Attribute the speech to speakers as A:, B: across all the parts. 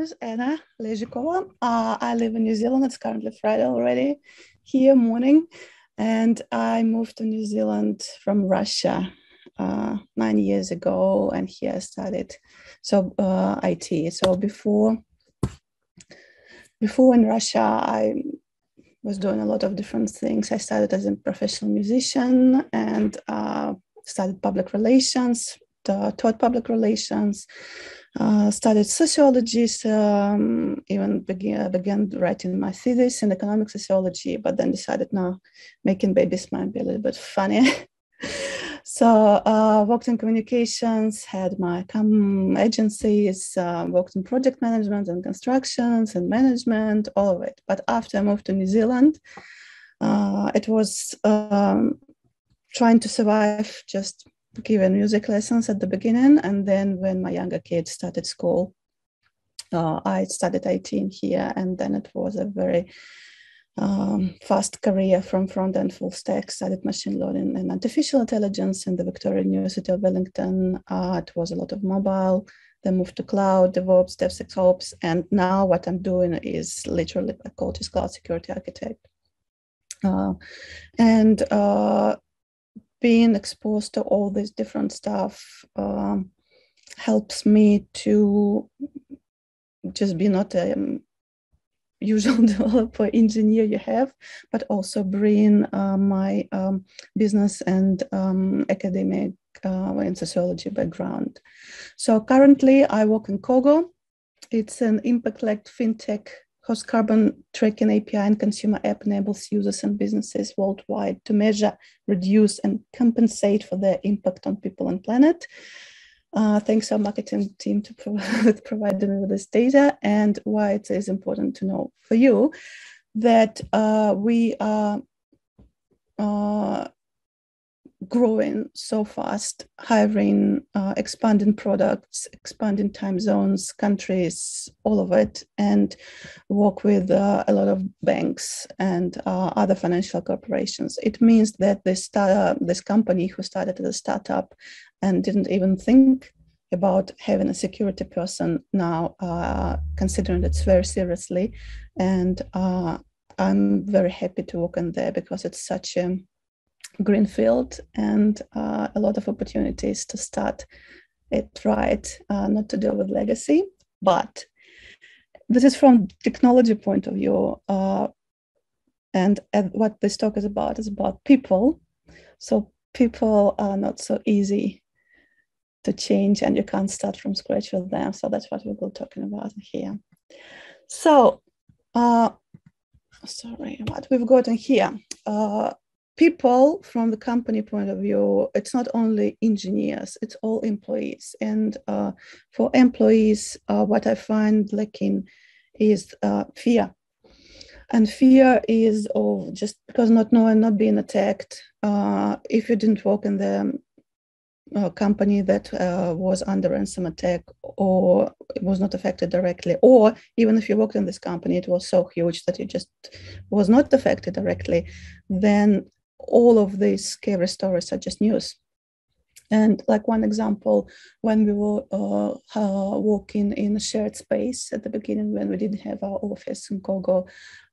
A: is Anna Lezhikova. Uh, I live in New Zealand. It's currently Friday already, here morning, and I moved to New Zealand from Russia uh, nine years ago, and here I studied so uh, IT. So before before in Russia, I was doing a lot of different things. I started as a professional musician and uh, studied public relations, taught public relations, uh, studied sociology, um, even began, began writing my thesis in economic sociology, but then decided now making babies might be a little bit funny. so uh, worked in communications, had my com- agencies, uh, worked in project management and constructions and management, all of it. But after I moved to New Zealand, uh, it was um, trying to survive just given music lessons at the beginning. And then when my younger kids started school, uh, I studied IT here. And then it was a very um, fast career from front end full stack, studied machine learning and artificial intelligence in the Victoria University of Wellington. Uh, it was a lot of mobile. Then moved to cloud, DevOps, DevSecOps. And now what I'm doing is literally a call it cloud security architect. Uh, and uh, being exposed to all this different stuff um, helps me to just be not a um, usual developer engineer you have, but also bring uh, my um, business and um, academic uh, and sociology background. So currently I work in Cogo. It's an impact-led fintech whose carbon tracking API and consumer app enables users and businesses worldwide to measure, reduce, and compensate for their impact on people and planet. Uh, thanks our marketing team to provide, me with this data and why it is important to know for you that uh, we are uh, growing so fast, hiring, uh, expanding products, expanding time zones, countries, all of it, and work with uh, a lot of banks and uh, other financial corporations. It means that this start, this company who started as a startup and didn't even think about having a security person now uh, considering it very seriously, and uh, I'm very happy to work in there because it's such a greenfield and uh, a lot of opportunities to start it right, uh, not to deal with legacy. But this is from technology point of view. Uh, and, and what this talk is about is about people. So people are not so easy to change and you can't start from scratch with them. So that's what we be talking about here. So, uh, sorry, what we've got here. Uh, people from the company point of view it's not only engineers it's all employees. And uh, for employees uh, what i find lacking is uh, fear. And fear is of just because not knowing not being attacked uh, if you didn't work in the uh, company that uh, was under ransom attack or was not affected directly or even if you worked in this company it was so huge that it just was not affected directly then all of these scary stories are just news. And like one example, when we were uh, uh, walking in a shared space at the beginning, when we didn't have our office in Cogo,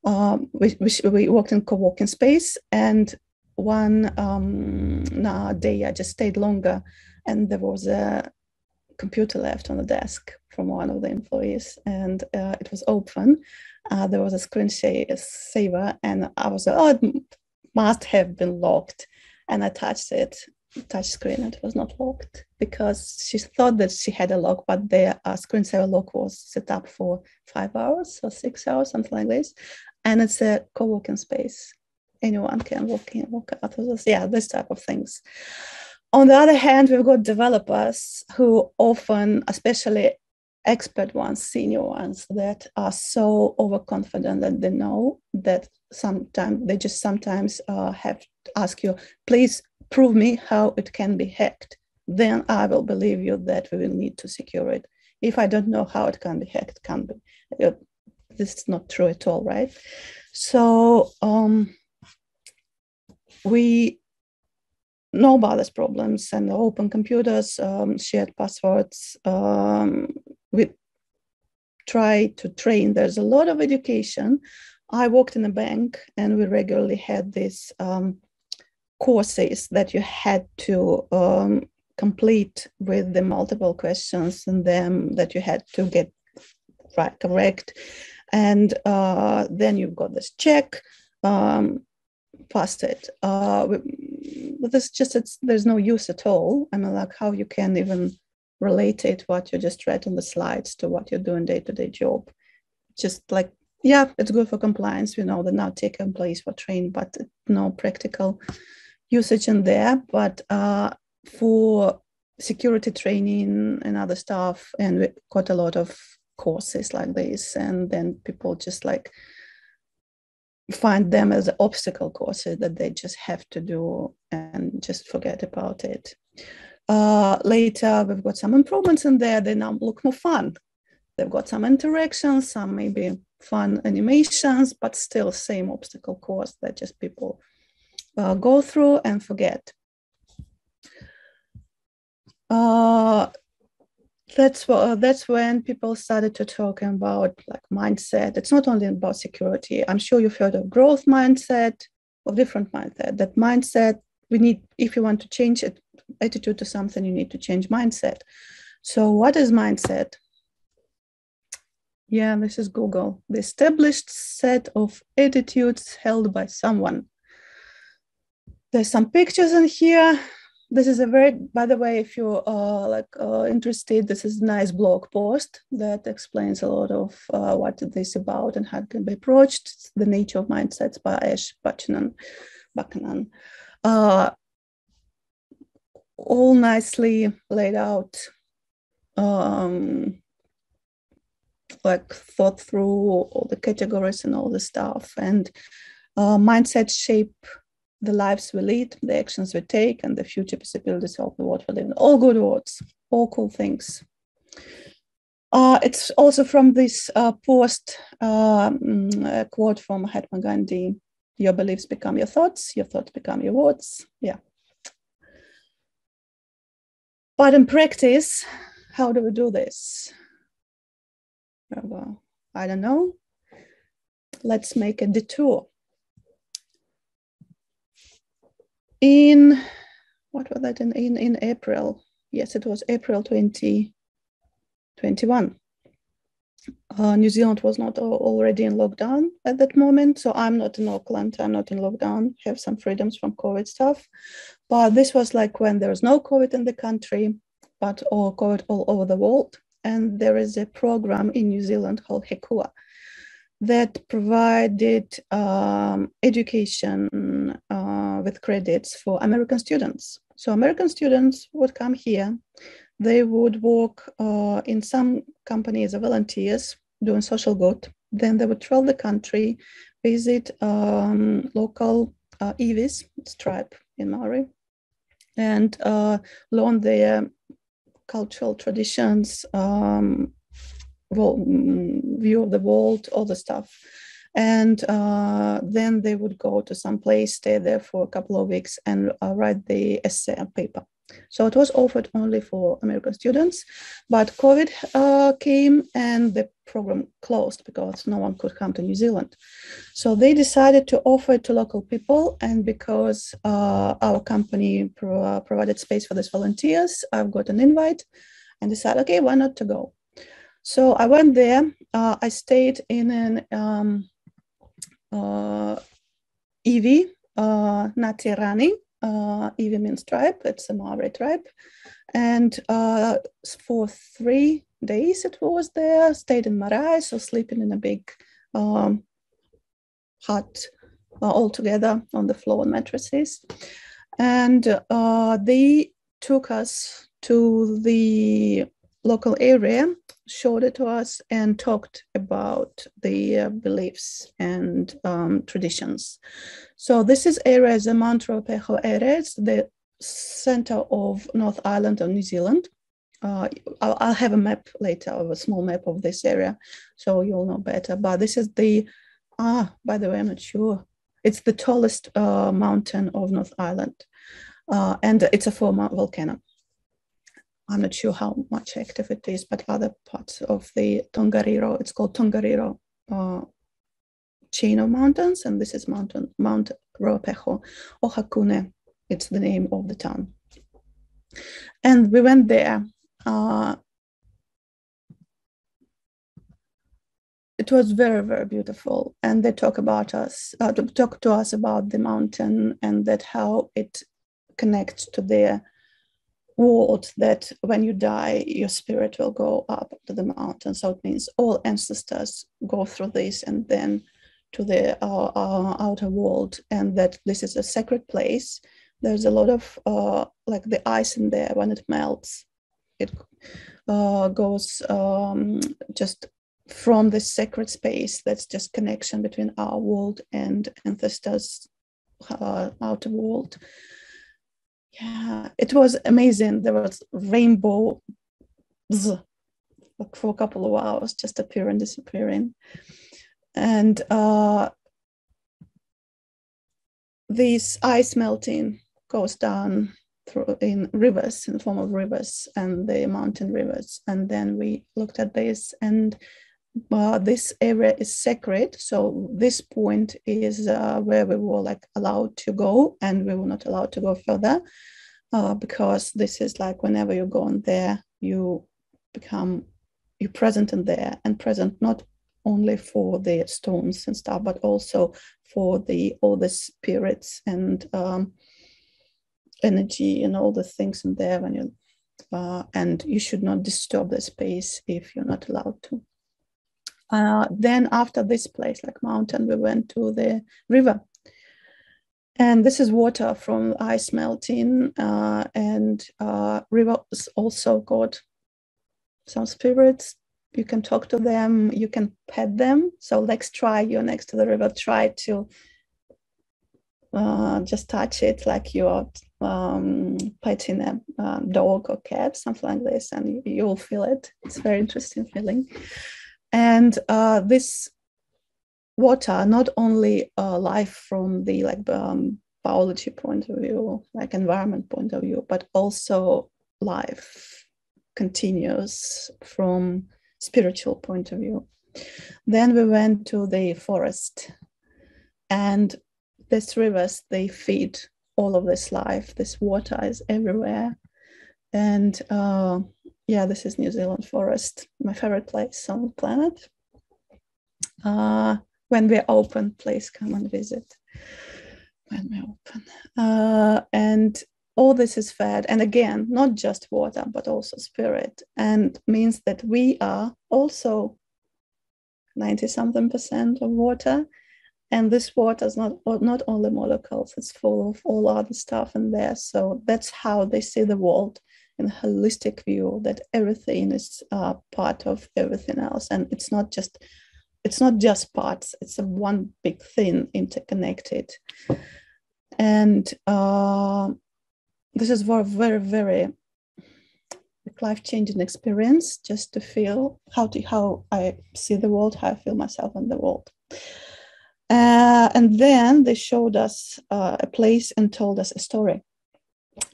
A: um, we, we, we, walked in co-working space, and one um, day I just stayed longer, and there was a computer left on the desk from one of the employees, and uh, it was open. Uh, there was a screen saver, and I was like, "Oh, must have been locked. And I touched it, touch screen, it was not locked because she thought that she had a lock, but the uh, screensaver lock was set up for five hours or six hours, something like this. And it's a co-working space. Anyone can walk in, walk out of this. Yeah, this type of things. On the other hand, we've got developers who often, especially expert ones, senior ones, that are so overconfident that they know that sometimes they just sometimes uh, have to ask you, please prove me how it can be hacked. Then I will believe you that we will need to secure it. If I don't know how it can be hacked, can be. Uh, this is not true at all, right? So um, we know about these problems and open computers, um, shared passwords. Um, we try to train. There's a lot of education. I worked in a bank and we regularly had these um, courses that you had to um, complete with the multiple questions and them that you had to get right correct and uh, then you've got this check um, past it uh, this just it's there's no use at all i mean like how you can even relate it what you just read on the slides to what you're doing day-to-day job. Just like yeah it's good for compliance we know that now take employees for training but no practical usage in there. But uh, for security training and other stuff and we got a lot of courses like this and then people just like find them as obstacle courses that they just have to do and just forget about it uh, later we've got some improvements in there they now look more fun they've got some interactions some maybe fun animations but still same obstacle course that just people uh, go through and forget uh, that's what, uh, that's when people started to talk about like mindset. It's not only about security. I'm sure you've heard of growth mindset, of different mindset. That mindset we need if you want to change it, attitude to something, you need to change mindset. So what is mindset? Yeah, this is Google. The established set of attitudes held by someone. There's some pictures in here this is a very by the way if you're uh, like uh, interested this is a nice blog post that explains a lot of uh, what this about and how it can be approached it's the nature of mindsets by ash Buchanan, Buchanan. Uh, all nicely laid out um, like thought through all the categories and all the stuff and uh, mindset shape the lives we lead, the actions we take, and the future possibilities of the world we live in. All good words, all cool things. Uh, it's also from this uh, post um, quote from Mahatma Gandhi Your beliefs become your thoughts, your thoughts become your words. Yeah. But in practice, how do we do this? I don't know. Let's make a detour in what was that in, in, in April? Yes, it was April 2021. Uh, New Zealand was not already in lockdown at that moment. So I'm not in Auckland, I'm not in lockdown, have some freedoms from COVID stuff. But this was like when there was no COVID in the country, but all COVID all over the world. And there is a program in New Zealand called Hekua that provided um, education uh, with credits for American students. So American students would come here. They would work uh, in some companies as volunteers doing social good. Then they would travel the country, visit um, local uh, Iwis, tribe in Maori, and uh, learn their cultural traditions, um, Mm, view of the world, all the stuff. And uh, then they would go to some place, stay there for a couple of weeks, and uh, write the essay and paper. So it was offered only for American students, but COVID uh, came and the program closed because no one could come to New Zealand. So they decided to offer it to local people, and because uh, our company pro- uh, provided space for these volunteers, I've got an invite and decided, okay, why not to go? So I went there. Uh, I stayed in an um, uh, Iwi, uh, Ngāti Uh, means tribe. It's a Maori tribe. And uh, for three days it was there. Stayed in marae, so sleeping in a big um, hut uh, all together on the floor on mattresses. And uh, they took us to the local area showed it to us and talked about the uh, beliefs and um, traditions. So this is area the Mount Ruapehu area. It's the center of North Island of New Zealand. Uh, I'll, I'll, have a map later of a small map of this area, so you'll know better. But this is the ah. By the way, I'm not sure. It's the tallest uh, mountain of North Island, uh, and it's a former volcano. I'm not sure how much active it is, but other parts of the Tongariro, it's called Tongariro uh, chain of mountains, and this is mountain Mount Ruapehu, Ohakune, it's the name of the town. And we went there. Uh, it was very, very beautiful. And they talk about us, uh, talk to us about the mountain and that how it connects to their world that when you die, your spirit will go up to the mountain. So it means all ancestors go through this and then to the uh, uh, outer world, and that this is a sacred place. There's a lot of uh, like the ice in there when it melts, it uh, goes um, just from the sacred space. That's just connection between our world and ancestors' uh, outer world yeah, it was amazing. There was rainbow for a couple of hours, just appearing, disappearing. And uh, this ice melting goes down through in rivers in the form of rivers and the mountain rivers. And then we looked at this and uh, this area is sacred. So this point is uh, where we were like allowed to go, and we were not allowed to go further uh, because this is like whenever you go in there, you become you present in there and present not only for the stones and stuff, but also for the all the spirits and um, energy and all the things in there when you uh, and you should not disturb the space if you're not allowed to. Uh, then after this place, like mountain, we went to the river. And this is water from ice melting. Uh, and uh, rivers also got some spirits. You can talk to them, you can pet them. So let's try, you're next to the river, try to uh, just touch it like you're um, petting a um, dog or cat, something like this, and you, will feel it. It's very interesting feeling. And uh, this water, not only uh, life from the like um, biology point of view, like environment point of view, but also life continues from spiritual point of view. Then we went to the forest, and these rivers they feed all of this life. This water is everywhere, and uh, yeah, this is New Zealand forest, my favorite place on the planet. Uh, when we're open, please come and visit. When we're open. Uh, and all this is fed, and again, not just water, but also spirit, and means that we are also 90 something percent of water. And this water is not, not only molecules, it's full of all other stuff in there. So that's how they see the world in holistic view that everything is uh, part of everything else. And it's not just it's not just parts it's a one big thing interconnected. And uh, this is a very very life-changing experience just to feel how to how i see the world how i feel myself in the world. Uh, and then they showed us uh, a place and told us a story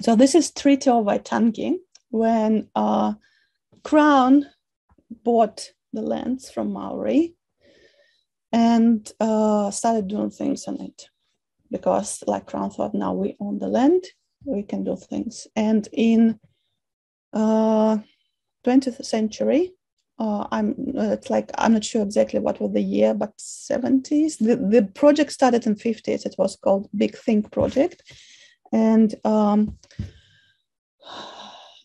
A: so this is Treaty of Waitangi when uh, Crown bought the lands from Maori and uh, started doing things on it because like Crown thought now we own the land, we can do things. And in uh, 20th century, uh, I'm uh, it's like I'm not sure exactly what was the year, but 70s. The, the project started in 50s. It was called Big Think Project, and um,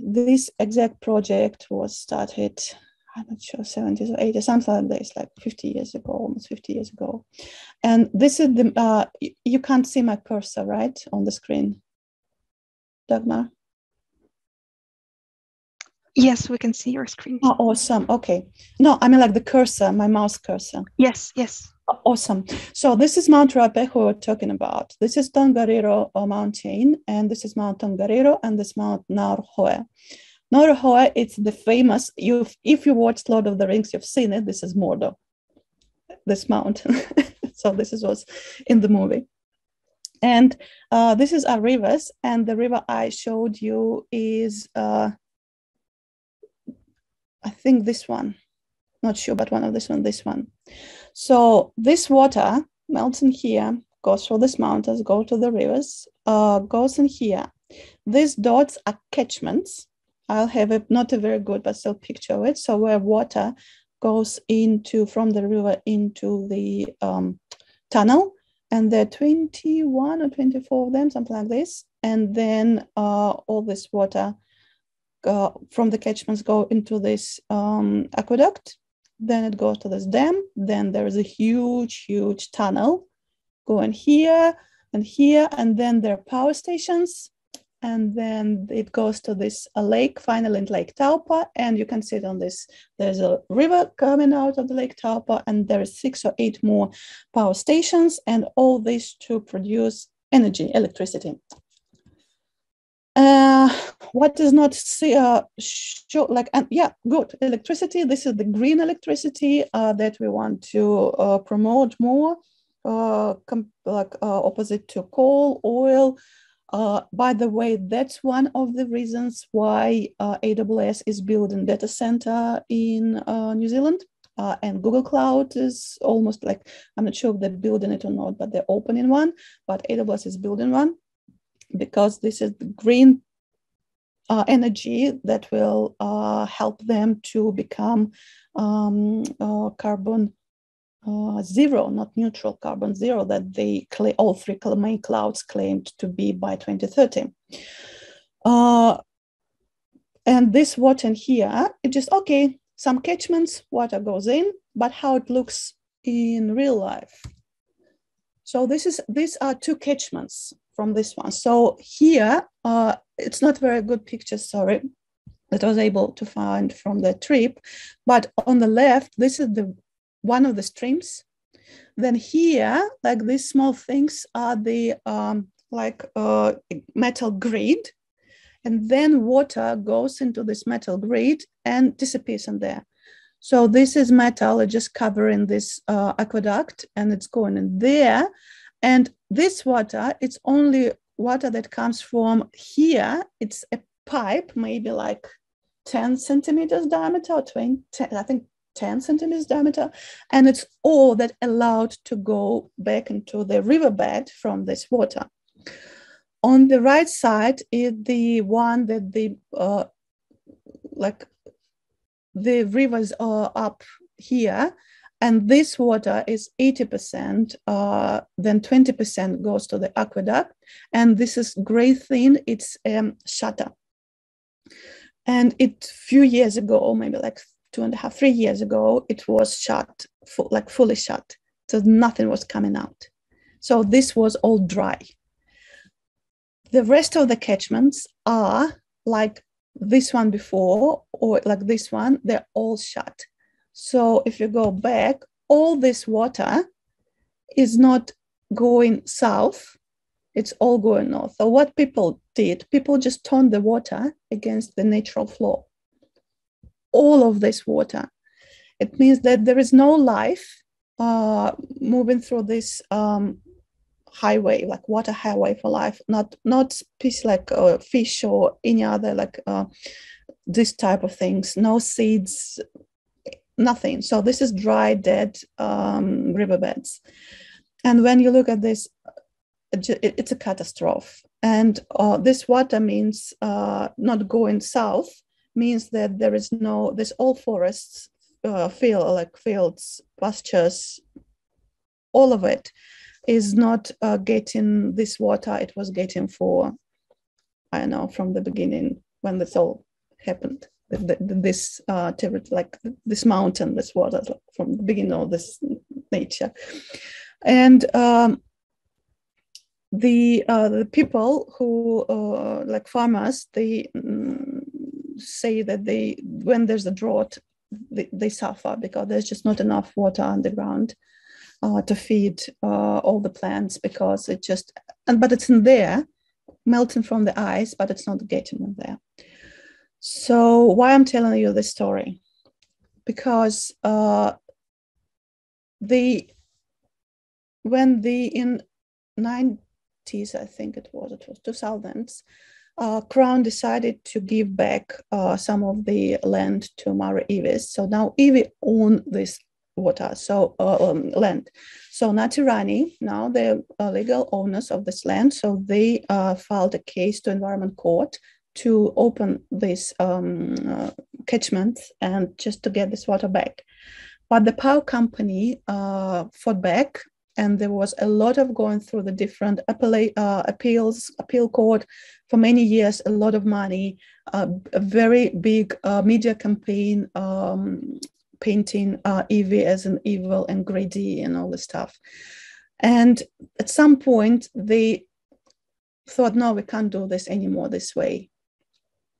A: this exact project was started i'm not sure 70s or 80s something like this like 50 years ago almost 50 years ago. And this is the uh, you can't see my cursor right on the screen? Dagmar?
B: Yes we can see your screen.
A: Oh, awesome. Okay. No i mean like the cursor my mouse cursor.
B: Yes yes
A: Awesome. So this is Mount Ruapehu we're talking about. This is Tongariro mountain, and this is Mount Tongariro, and this Mount Ngauruhoe. Ngauruhoe, it's the famous, you if you watched Lord of the Rings, you've seen it. This is Mordor, this mountain. so this is what's in the movie. And uh, this is our rivers, and the river I showed you is uh, I think this one, not sure, but one of this one, this one. So this water melts in here, goes through these mountains, go to the rivers, uh, goes in here. These dots are catchments. I'll have a not a very good but still picture of it. So where water goes into from the river into the um, tunnel, and there are 21 or 24 of them, something like this. And then uh, all this water uh, from the catchments go into this um, aqueduct. Then it goes to this dam. Then there is a huge, huge tunnel going here and here. And then there are power stations and then it goes to this lake finally in lake taupo and you can see it on this there's a river coming out of the lake taupo and there are six or eight more power stations and all this to produce energy electricity uh, what is not uh, show like and yeah good electricity this is the green electricity uh, that we want to uh, promote more uh, like uh, opposite to coal oil by the way, that's one of the reasons why AWS is building data center in New Zealand. And Google Cloud is almost like, I'm not sure if they're building it or not, but they're opening one. But AWS is building one because this is the green uh, energy that will uh, help them to become um, carbon uh, zero, not neutral carbon zero, that they all three main clouds claimed to be by 2030. Uh, and this water in here, it just, okay, some catchments, water goes in, but how it looks in real life. So this is these are two catchments from this one. So here, uh, it's not very good picture, sorry, that I was able to find from the trip. But on the left, this is the one of the streams. Then here, like these small things are the um, like uh, metal grid. And then water goes into this metal grid and disappears in there. So this is metal just covering this uh, aqueduct and it's going in there. And this water, it's only water that comes from here. It's a pipe, maybe like 10 centimeters diameter or 20, I think 10 centimeters diameter, and it's all that allowed to go back into the riverbed from this water. On the right side is the one that the uh, like the rivers are up here, and this water is 80%, uh, then 20% goes to the aqueduct, and this is gray thin, it's um, Shata. And it few years ago, maybe like two and a half, three years ago, it was shut, like fully shut. So nothing was coming out. So this was all dry. The rest of the catchments are like this one before or like this one, they're all shut. So if you go back, all this water is not going south, it's all going north. So what people did, people just turned the water against the natural flow all of this water. It means that there is no life uh, moving through this um, highway, like water highway for life, not not species like uh, fish or any other like uh, this type of things. No seeds, nothing. So this is dry, dead um, riverbeds. And when you look at this, it's a catastrophe. And uh, this water means uh, not going south, means that there is no, this all forests, uh, field, like fields, pastures, all of it is not uh, getting this water it was getting for, I don't know, from the beginning when this all happened. This uh, like this mountain, this water from the beginning of this nature, and um, the uh, the people who uh, like farmers, they mm, say that they when there's a drought they, they suffer because there's just not enough water underground uh, to feed uh, all the plants because it just and but it's in there melting from the ice but it's not getting in there so why i'm telling you this story because uh, the when the in 90s i think it was it was 2000s uh, Crown decided to give back uh, some of the land to Mara iwis. So now iwi own this water, so uh, um, land. So Ngāti Rangi, now they're uh, legal owners of this land. So they uh, filed a case to Environment Court to open this um, uh, catchment and just to get this water back. But the power company fought back and there was a lot of going through the different uh, appeals appeal court for many years a lot of money uh, a very big uh, media campaign um, painting uh, iwi as an evil and greedy and all this stuff and at some point they thought no we can't do this anymore this way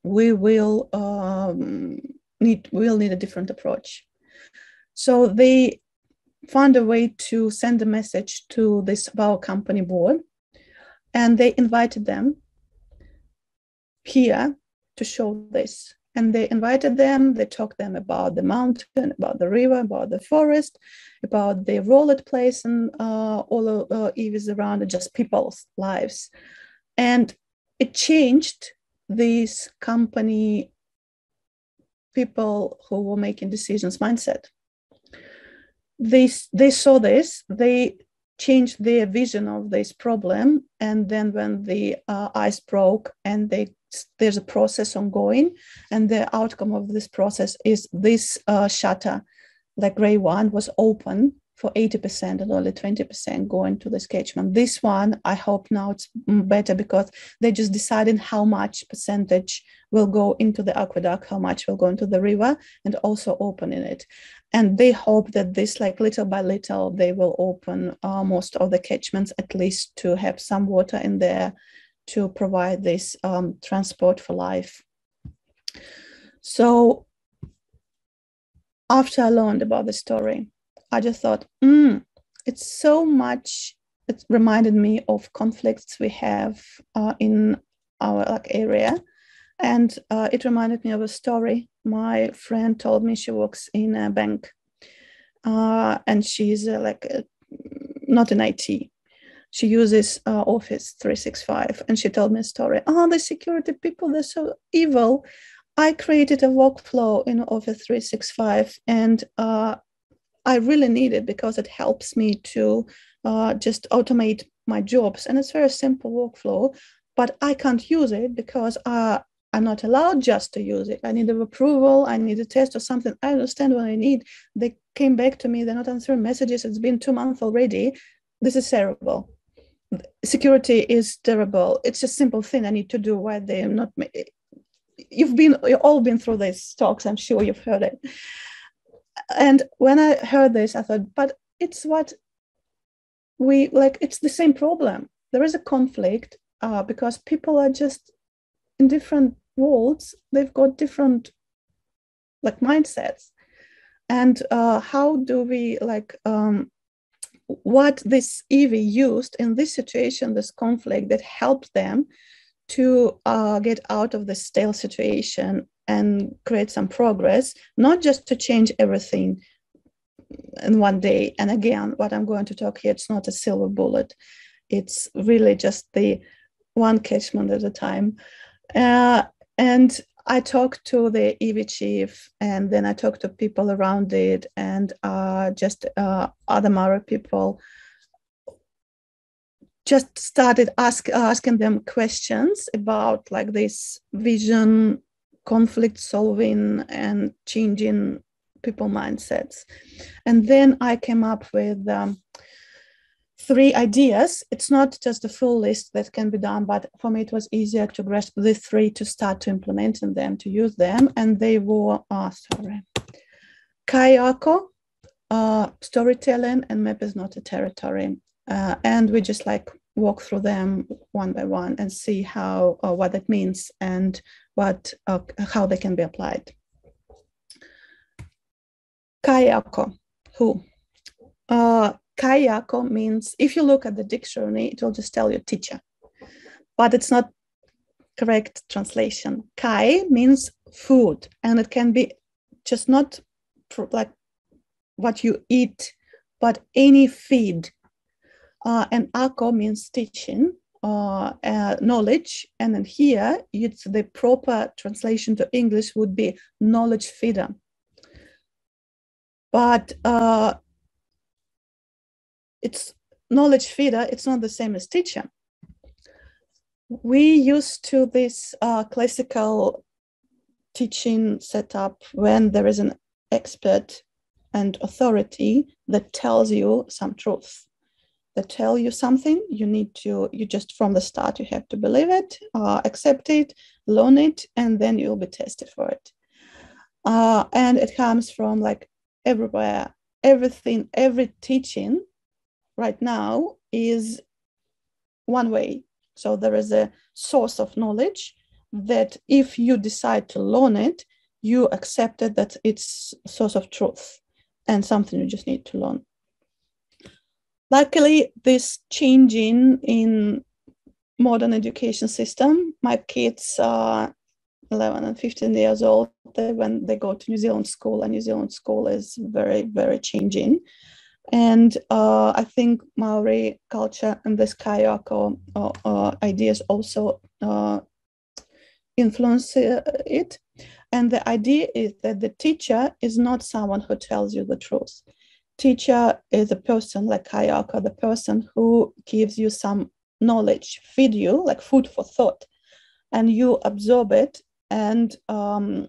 A: we will um, need we'll need a different approach. So they found a way to send a message to this power company board and they invited them here to show this. And they invited them they talked them about the mountain about the river about the forest about the role it plays in uh, all of uh, around just people's lives. And it changed these company people who were making decisions mindset. They they saw this they changed their vision of this problem and then when the uh, ice broke and they there's a process ongoing and the outcome of this process is this uh, shutter the gray one was open for 80% and only 20% going to the catchment. This one, I hope now it's better because they just decided how much percentage will go into the aqueduct, how much will go into the river, and also opening it. And they hope that this, like little by little, they will open uh, most of the catchments at least to have some water in there to provide this um, transport for life. So after I learned about the story, I just thought, mm, it's so much. It reminded me of conflicts we have uh, in our like area, and uh, it reminded me of a story. My friend told me she works in a bank, uh, and she's uh, like a, not in IT. She uses uh, Office 365, and she told me a story. Oh, the security people, they're so evil. I created a workflow in Office 365, and uh, I really need it because it helps me to uh, just automate my jobs. And it's very simple workflow, but I can't use it because uh, I'm not allowed just to use it. I need an approval, I need a test or something. I understand what I need. They came back to me, they're not answering messages. It's been two months already. This is terrible. Security is terrible. It's a simple thing I need to do why they're not. You've been you've all been through these talks. I'm sure you've heard it and when I heard this, I thought, but it's what we like, it's the same problem. There is a conflict uh, because people are just in different worlds, they've got different like mindsets. And uh, how do we like um, what this iwi used in this situation, this conflict that helped them to uh, get out of the stale situation and create some progress, not just to change everything in one day. And again, what I'm going to talk here, it's not a silver bullet. It's really just the one catchment at a time. Uh, and I talked to the iwi chief, and then I talked to people around it, and uh, just uh, other Mara people. Just started ask, asking them questions about like this vision conflict solving and changing people mindsets. And then I came up with um, three ideas. It's not just a full list that can be done, but for me it was easier to grasp the three to start to implement them, to use them. And they were, oh, sorry, Kaiako, uh, storytelling, and map is not a territory. Uh, and we just like walk through them one by one and see how uh, what that means and what uh, how they can be applied. Kaiako, who? Uh, kaiako means if you look at the dictionary, it will just tell you teacher, but it's not correct translation. Kai means food, and it can be just not like what you eat, but any feed uh, and ako means teaching, uh, uh, knowledge, and then here it's the proper translation to English would be knowledge feeder. But uh, it's knowledge feeder. It's not the same as teacher. We used to this uh, classical teaching setup when there is an expert and authority that tells you some truth that tell you something you need to you just from the start you have to believe it uh, accept it learn it and then you'll be tested for it. Uh, and it comes from like everywhere. Everything every teaching right now is one way. So there is a source of knowledge that if you decide to learn it you accepted that it's source of truth and something you just need to learn. Luckily, this changing in modern education system, my kids are 11 and 15 years old they, when they go to New Zealand school, and New Zealand school is very, very changing. And uh, I think Maori culture and this kaiako uh, uh, ideas also uh, influence uh, it. And the idea is that the teacher is not someone who tells you the truth. Teacher is a person like Kaiako, the person who gives you some knowledge, feed you like food for thought, and you absorb it and um,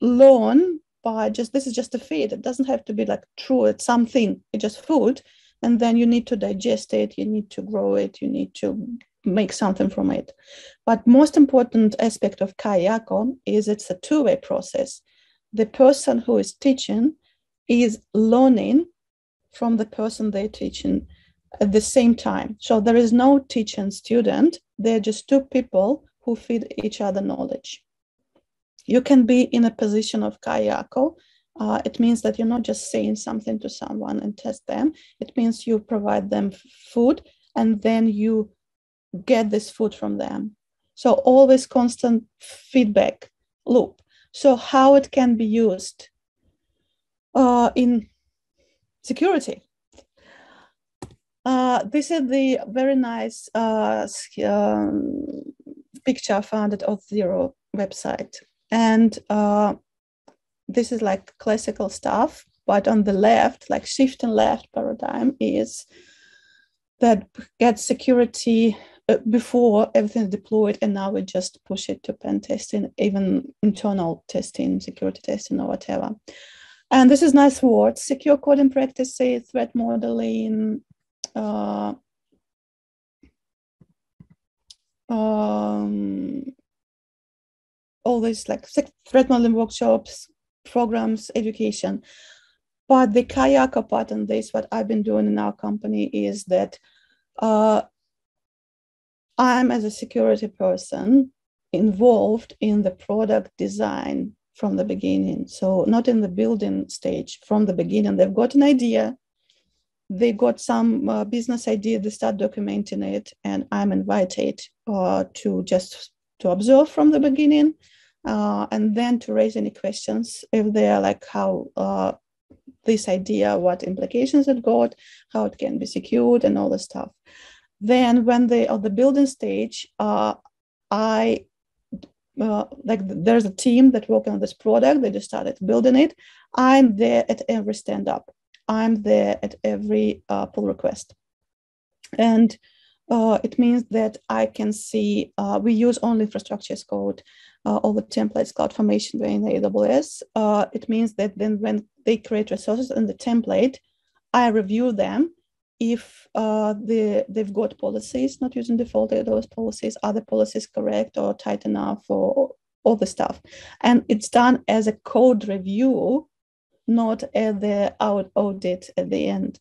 A: learn by just this is just a feed. It doesn't have to be like true. It's something. It's just food, and then you need to digest it. You need to grow it. You need to make something from it. But most important aspect of Kaiako is it's a two-way process. The person who is teaching is learning from the person they're teaching at the same time. So there is no teacher and student. They're just two people who feed each other knowledge. You can be in a position of kaiako. Uh, it means that you're not just saying something to someone and test them. It means you provide them food and then you get this food from them. So always constant feedback loop. So how it can be used uh, in security. Uh, this is the very nice uh, um, picture found at Auth0 website. And uh, this is like classical stuff, but on the left, like shift and left paradigm is that get security uh, before everything is deployed and now we just push it to pen testing even internal testing security testing or whatever and this is nice words. Secure coding practices threat modeling uh, um, all these like threat modeling workshops programs education. But the kaiako part and this what i've been doing in our company is that uh, I'm, as a security person, involved in the product design from the beginning. So, not in the building stage, from the beginning. They've got an idea, they got some uh, business idea, they start documenting it, and I'm invited uh, to just to observe from the beginning uh, and then to raise any questions if they're like how uh, this idea, what implications it got, how it can be secured, and all the stuff. Then when they are the building stage, uh, I uh, like there's a team that working on this product. They just started building it. I'm there at every stand up. I'm there at every uh, pull request, and uh, it means that I can see. Uh, we use only infrastructure as code. Uh, all the templates, cloud formation in AWS. Uh, it means that then when they create resources in the template, I review them if uh, the, they've got policies not using default those policies, are the policies correct or tight enough or all the stuff. And it's done as a code review, not as the out audit at the end.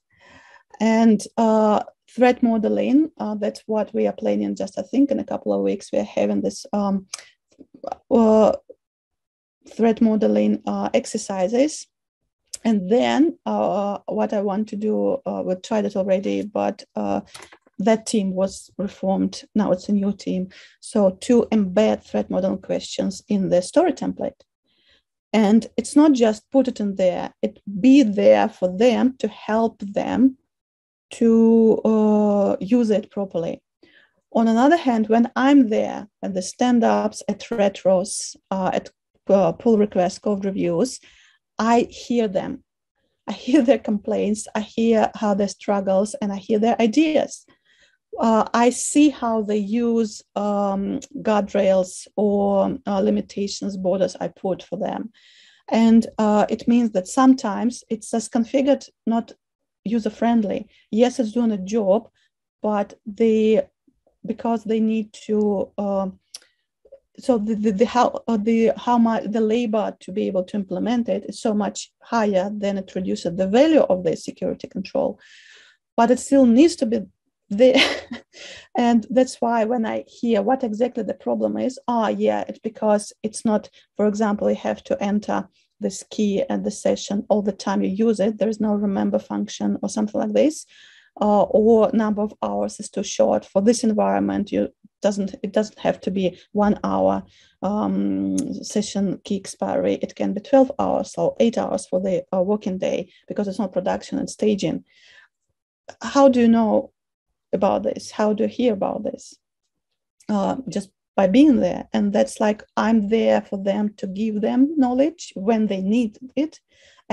A: And uh, threat modeling, uh, that's what we are planning just, I think, in a couple of weeks. We're having this um, uh, threat modeling uh, exercises and then uh, what I want to do, uh, we tried it already, but uh, that team was reformed. Now it's a new team. So to embed threat model questions in the story template. And it's not just put it in there, it be there for them to help them to uh, use it properly. On another hand, when I'm there at the stand-ups at retros, uh, at uh, pull requests, code reviews, I hear them. I hear their complaints. I hear how their struggles, and I hear their ideas. Uh, I see how they use um, guardrails or uh, limitations, borders I put for them. And uh, it means that sometimes it's just configured not user friendly. Yes, it's doing a job, but the because they need to uh, so the, the, the how uh, the how much the labor to be able to implement it is so much higher than it reduces the value of the security control. But it still needs to be there. And that's why when i hear what exactly the problem is ah oh, yeah it's because it's not for example you have to enter this key at the session all the time you use it. There is no remember function or something like this. Uh, or number of hours is too short for this environment. You doesn't it doesn't have to be one hour um, session key expiry. It can be 12 hours or eight hours for the uh, working day because it's not production and staging. How do you know about this? How do you hear about this? Uh, just by being there. And that's like i'm there for them to give them knowledge when they need it.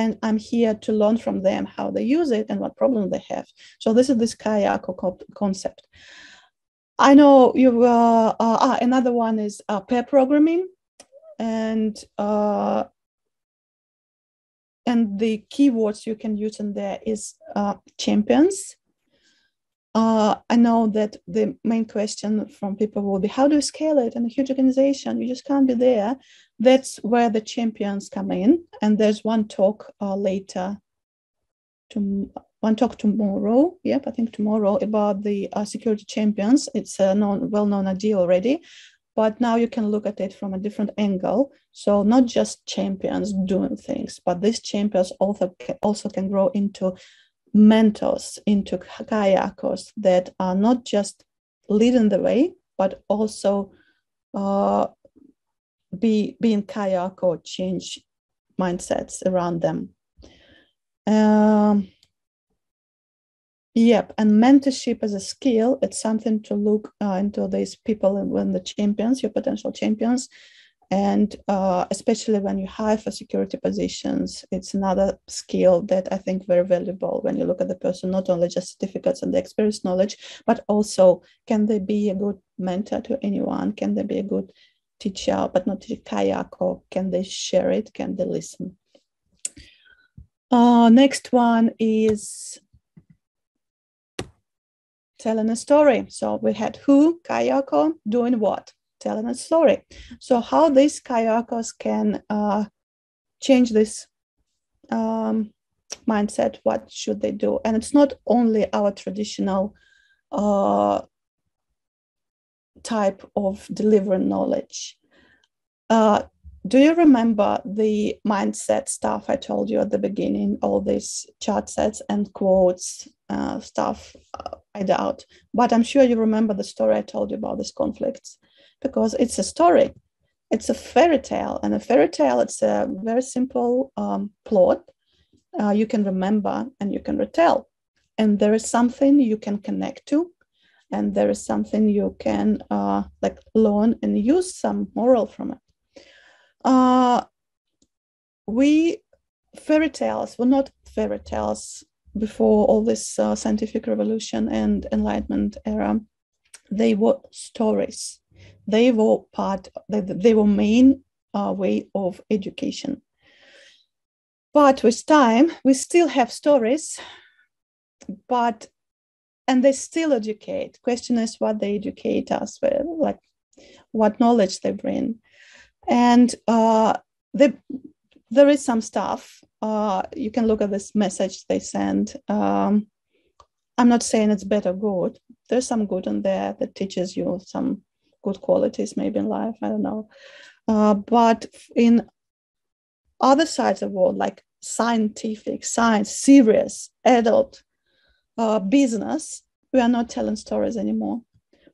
A: And i'm here to learn from them how they use it and what problem they have. So this is this kaiako concept i know you uh, uh, ah, another one is uh, pair programming and uh, and the keywords you can use in there is champions uh, I know that the main question from people will be how do you scale it in a huge organization? You just can't be there. That's where the champions come in. And there's one talk uh, later, to, one talk tomorrow. Yep, I think tomorrow about the uh, security champions. It's a known, well-known idea already, but now you can look at it from a different angle. So not just champions doing things, but these champions also also can grow into mentors into kaiakos that are not just leading the way, but also uh, be being kaiako change mindsets around them. Um, yep, and mentorship as a skill, it's something to look uh, into these people and when the champions, your potential champions, and uh, especially when you hire for security positions it's another skill that i think very valuable when you look at the person not only just certificates and the experience knowledge but also can they be a good mentor to anyone? Can they be a good teacher but not teach kaiako can they share it? Can they listen? Uh, next one is telling a story so we had who kaiako doing what telling a story. So how these kaiakos can uh, change this um, mindset, what should they do? And it's not only our traditional uh, type of delivering knowledge. Uh, do you remember the mindset stuff I told you at the beginning? All these chart sets and quotes uh, stuff, uh, I doubt. But I'm sure you remember the story I told you about these conflicts because it's a story. It's a fairy tale, and a fairy tale it's a very simple um, plot. Uh, you can remember and you can retell, and there is something you can connect to, and there is something you can uh, like learn and use some moral from it. Uh, we fairy tales were not fairy tales before all this uh, scientific revolution and enlightenment era they were stories they were part, they were main uh, way of education. But with time, we still have stories, but and they still educate. Question is what they educate us with, like what knowledge they bring, and uh, they, there is some stuff. Uh, you can look at this message they send. Um, I'm not saying it's better good. There's some good in there that teaches you some good qualities maybe in life i don't know uh, but in other sides of the world like scientific science serious adult uh, business we are not telling stories anymore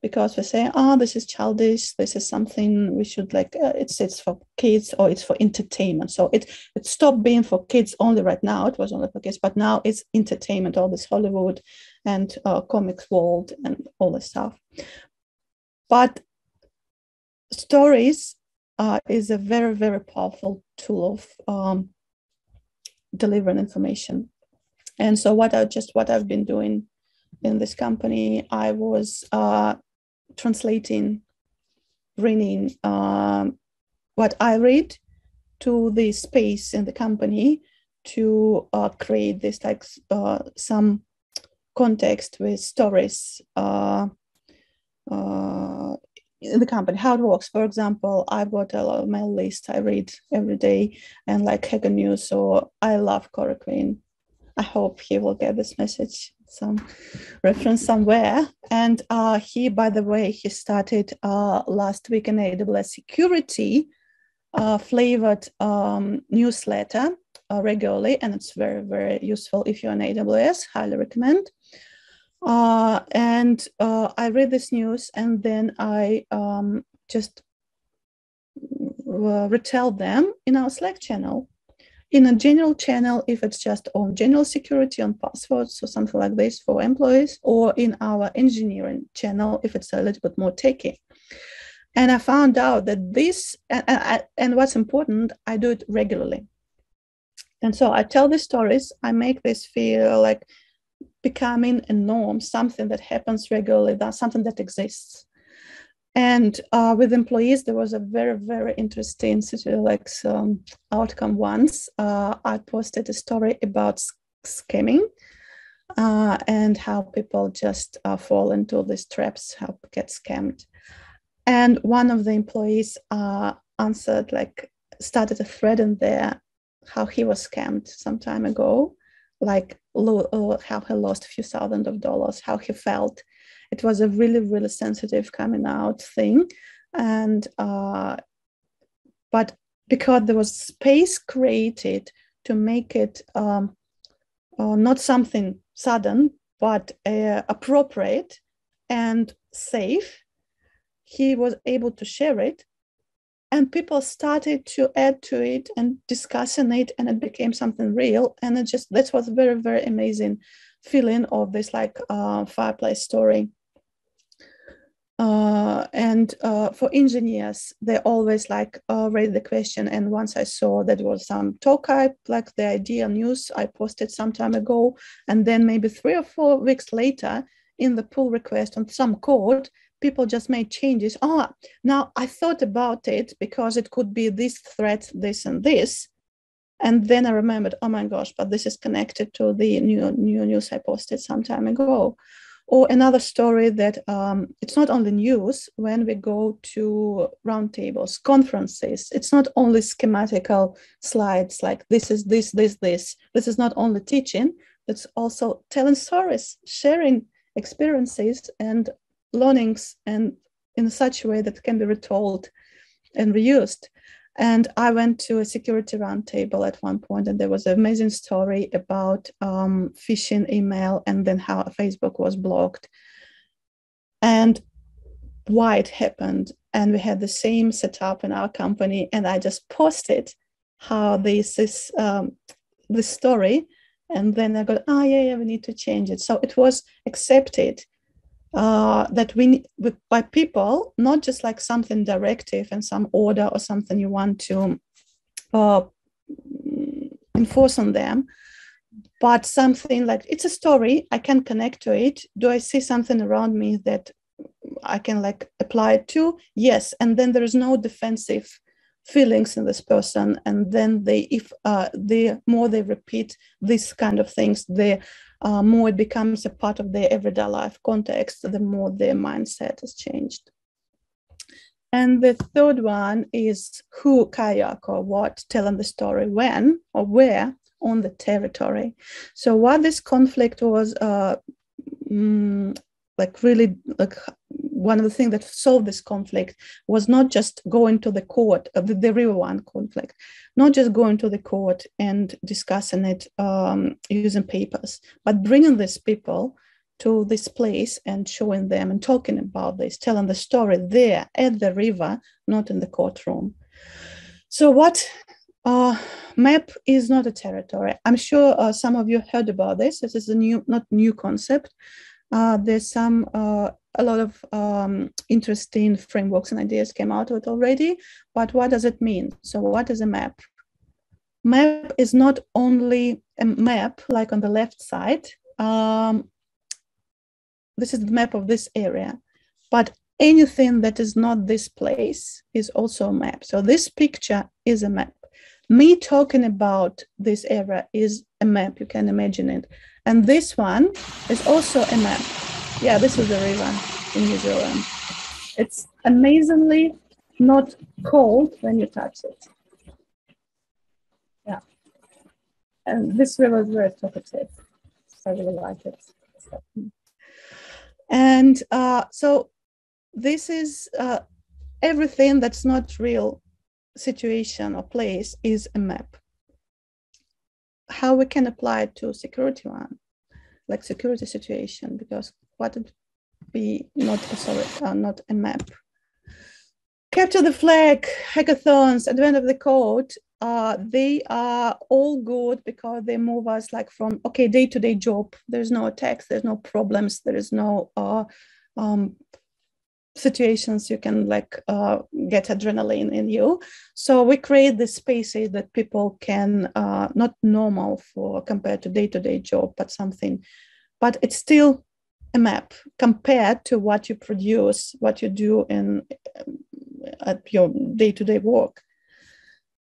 A: because we say, oh, this is childish. This is something we should like. Uh, it's it's for kids or it's for entertainment. So it it stopped being for kids only right now. It was only for kids, but now it's entertainment. All this Hollywood and uh, comics world and all this stuff. But stories uh, is a very very powerful tool of um, delivering information. And so what I just what I've been doing in this company, I was uh, translating, bringing um, what I read to the space in the company to uh, create this like uh, some context with stories uh, uh, in the company, how it works. For example, I've got a lot of mail list I read every day and like Hacker News. So I love Corey Quinn I hope he will get this message, some reference somewhere. And uh, he, by the way, he started uh, last week in AWS security uh, flavored um, newsletter uh, regularly. And it's very, very useful if you're on AWS, highly recommend. Uh, and uh, I read this news and then I um, just retell them in our Slack channel. In a general channel, if it's just on general security on passwords or something like this for employees, or in our engineering channel, if it's a little bit more techy. And I found out that this, and, and, what's important, I do it regularly. And so I tell these stories, I make this feel like becoming a norm, something that happens regularly, that something that exists. And uh, with employees, there was a very, very interesting like um, outcome once. Uh, I posted a story about scamming uh, and how people just uh, fall into these traps, how get scammed. And one of the employees uh, answered, like, started a thread in there how he was scammed some time ago like how he lost a few thousand of dollars, how he felt. It was a really, really sensitive coming out thing. And, uh, but because there was space created to make it um, uh, not something sudden, but uh, appropriate and safe, he was able to share it. And people started to add to it and discussing it and it became something real. And it just that was a very very amazing feeling of this like uh, fireplace story uh, and uh, for engineers they always like uh, raise the question and once i saw that was some talk i like the idea news i posted some time ago and then maybe three or four weeks later in the pull request on some code people just made changes. Oh, now I thought about it because it could be this threat, this and this. And then I remembered, oh my gosh, but this is connected to the new, new news I posted some time ago. Or another story that um, it's not only news when we go to roundtables, conferences, it's not only schematical slides like this is this, this, this. This is not only teaching, it's also telling stories, sharing experiences and learnings and in such a way that can be retold and reused. And I went to a security roundtable at one point, and there was an amazing story about um, phishing email and then how Facebook was blocked and why it happened. And we had the same setup in our company, and I just posted how this is um, the story, and then I go, oh yeah, yeah, we need to change it. So it was accepted uh, that we by people not just like something directive and some order or something you want to uh, enforce on them but something like it's a story i can connect to it. Do i see something around me that i can like apply it to? Yes. And then there is no defensive feelings in this person. And then they if uh, the more they repeat these kind of things the uh, more it becomes a part of their everyday life context the more their mindset has changed. And the third one is who kaiako what telling the story when or where on the territory. So what this conflict was uh, mm, like really like one of the things that solved this conflict was not just going to the court, uh, the, the River One conflict, not just going to the court and discussing it um, using papers, but bringing these people to this place and showing them and talking about this, telling the story there at the river, not in the courtroom. So, what uh, map is not a territory. I'm sure uh, some of you heard about this. This is a new, not new concept. Uh, there's some, uh, a lot of um, interesting frameworks and ideas came out of it already. But what does it mean? So, what is a map? Map is not only a map, like on the left side. Um, this is the map of this area, but anything that is not this place is also a map. So this picture is a map me talking about this area is a map you can imagine it and this one is also a map yeah this is the river in new zealand. It's amazingly not cold when you touch it. Yeah. And this river is very talkative. So i really like it. And uh, so this is uh, everything that's not real situation or place is a map. How we can apply it to security one, like security situation, because what would be not sorry, uh, not a map. Capture the flag, hackathons, advent of the code, uh, they are all good because they move us like from okay day-to-day job. There's no attacks, there's no problems, there is no uh, um, situations you can like uh, get adrenaline in you so we create the spaces that people can uh, not normal for compared to day-to-day job but something but it's still a map compared to what you produce what you do in at your day-to-day work.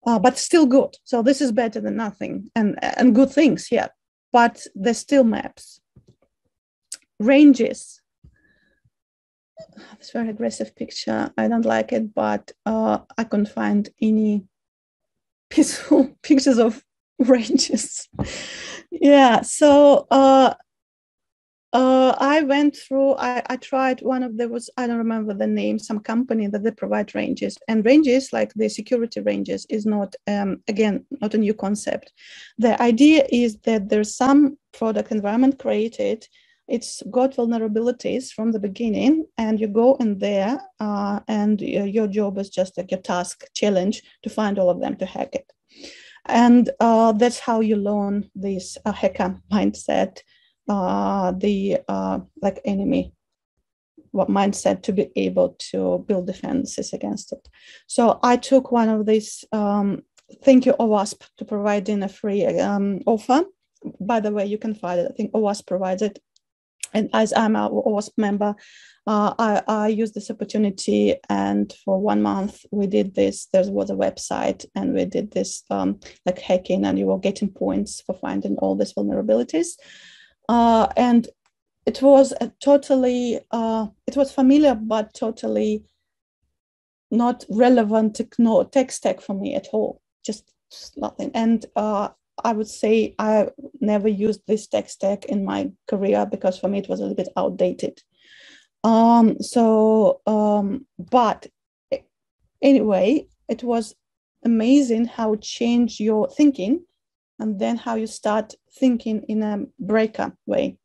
A: Uh, but still good. So this is better than nothing and and good things yeah. But they're still maps. Ranges. It's very aggressive picture. I don't like it, but uh, I couldn't find any peaceful pictures of ranges. yeah, so uh, uh, I went through, I, I tried one of, there was, I don't remember the name, some company that they provide ranges. And ranges, like the security ranges, is not, um, again, not a new concept. The idea is that there's some product environment created it's got vulnerabilities from the beginning and you go in there uh, and your job is just like your task challenge to find all of them to hack it and uh, that's how you learn this uh, hacker mindset uh, the uh, like enemy what mindset to be able to build defenses against it so i took one of these um, thank you OWASP to providing a free um, offer by the way you can find it i think OWASP provides it and as I'm a OWASP member, uh, I, I used this opportunity and for one month we did this. There was a website and we did this um, like hacking and you were getting points for finding all these vulnerabilities. Uh, and it was a totally, uh, it was familiar, but totally not relevant techno- tech stack for me at all, just nothing. And uh, I would say I never used this tech stack in my career because for me it was a little bit outdated. Um, so, um, but anyway, it was amazing how it changed your thinking and then how you start thinking in a breaker way.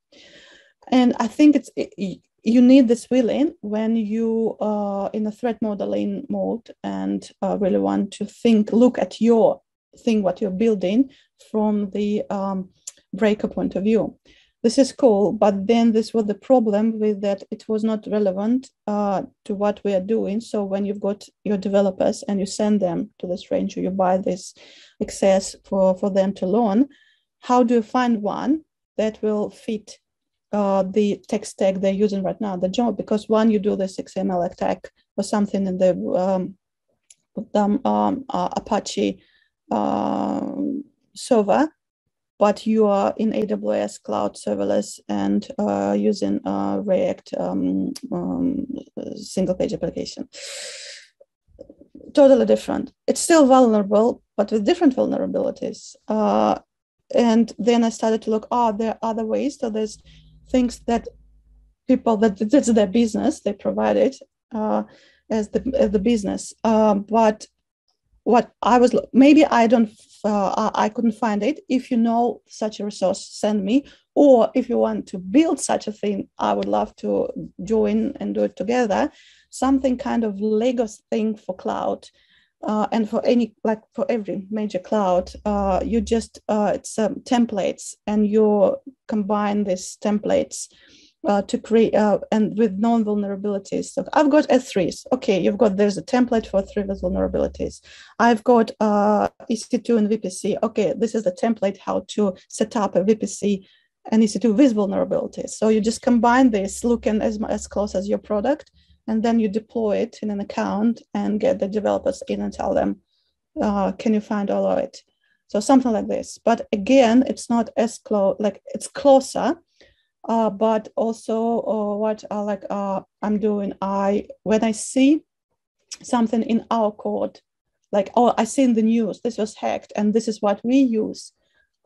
A: And I think it's it, you need this willing when you are in a threat modeling mode and uh, really want to think, look at your thing what you're building from the um, breaker point of view. This is cool, but then this was the problem with that it was not relevant uh, to what we are doing. So when you've got your developers and you send them to this range, or you buy this access for, for them to learn, how do you find one that will fit uh, the tech stack they're using right now, the job? Because one, you do this XML attack or something in the um, um, um uh, Apache um, server, but you are in AWS cloud serverless and uh, using React um, um, single page application. Totally different. It's still vulnerable, but with different vulnerabilities. Uh, and then I started to look, oh, there are other ways. So there's things that people that that's their business, they provide it uh, as the as the business. Uh, but what I was maybe I don't uh, I couldn't find it. If you know such a resource, send me Or if you want to build such a thing, I would love to join and do it together. Something kind of Lego thing for cloud. Uh, and for any like for every major cloud uh, you just uh, it's um, templates and you combine these templates uh, to create uh, and with known vulnerabilities. So I've got S3s. Okay, you've got there's a template for three with vulnerabilities. I've got uh, EC2 and VPC. Okay, this is the template how to set up a VPC and EC2 with vulnerabilities. So you just combine this, looking as as close as your product, and then you deploy it in an account and get the developers in and tell them, uh, can you find all of it? So something like this. But again, it's not as close. Like it's closer uh, but also uh, what uh, like uh, I'm doing, I when I see something in our code, like oh I see in the news this was hacked and this is what we use,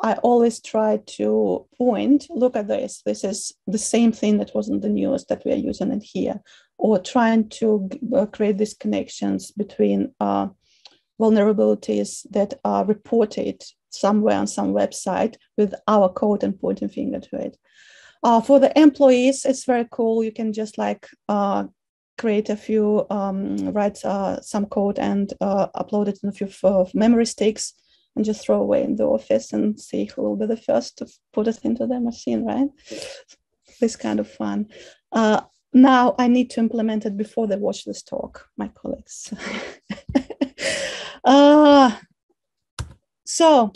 A: I always try to point, look at this. This is the same thing that was in the news that we are using it here, or trying to uh, create these connections between uh, vulnerabilities that are reported somewhere on some website with our code and pointing finger to it. Uh, for the employees, it's very cool. You can just like uh, create a few, um, write uh, some code and uh, upload it in a few memory sticks and just throw away in the office and see who will be the first to put it into the machine, right? This kind of fun. Uh, now I need to implement it before they watch this talk, my colleagues. uh, so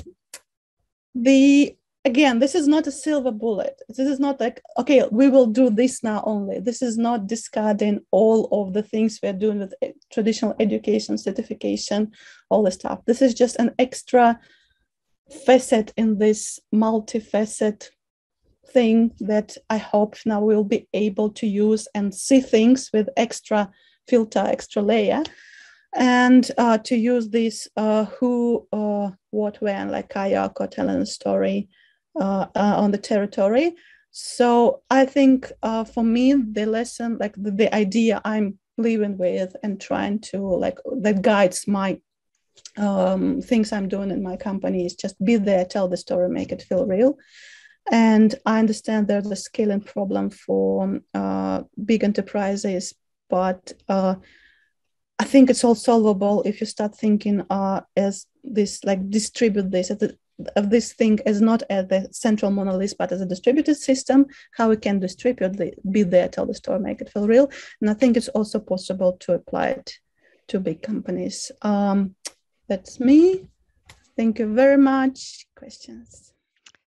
A: the again, this is not a silver bullet. This is not like, okay, we will do this now only. This is not discarding all of the things we're doing with traditional education, certification, all the stuff. This is just an extra facet in this multifaceted thing that I hope now we'll be able to use and see things with extra filter, extra layer. And uh, to use this uh, who, uh, what, when, like kaiako telling story, on the territory. So I think uh, for me, the lesson, like the, the, idea I'm living with and trying to like that guides my um, things I'm doing in my company is just be there, tell the story, make it feel real. And I understand there's a scaling problem for uh, big enterprises, but uh, I think it's all solvable if you start thinking uh, as this, like distribute this of this thing as not as the central monolith, but as a distributed system, how we can distribute the be there, tell the story, make it feel real. And I think it's also possible to apply it to big companies. Um, that's me. Thank you very much. Questions?